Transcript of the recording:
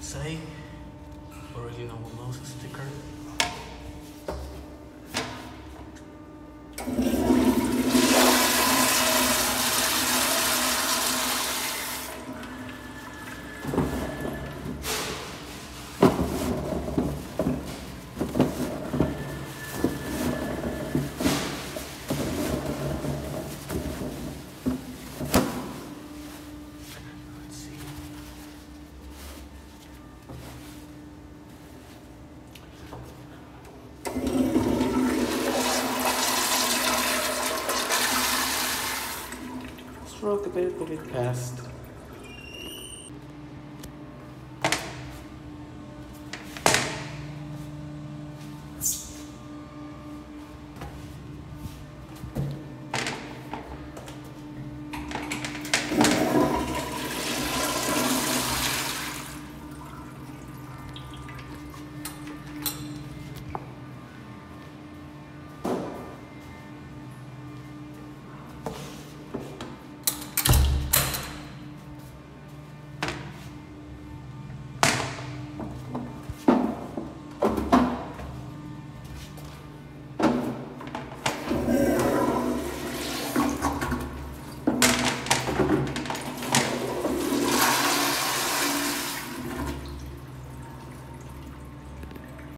say. Original nose sticker. Stroke a bit, a bit past.